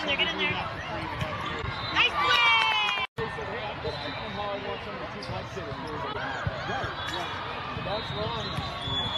in there, get in there. Nice play! That's wrong.